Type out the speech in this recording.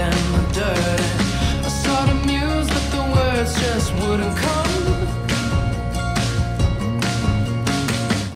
and the dirt. I sort of muse, that the words just wouldn't come.